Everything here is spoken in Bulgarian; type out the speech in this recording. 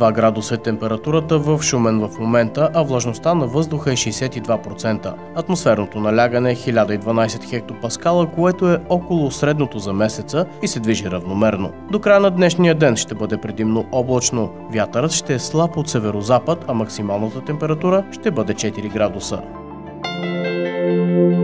2 градуса е температурата в Шумен в момента, а влажността на въздуха е 62%. Атмосферното налягане е 1012 хектопаскала, което е около средното за месеца и се движи равномерно. До края на днешния ден ще бъде предимно облачно. Вятърът ще е слаб от северозапад, а максималната температура ще бъде 4 градуса. Música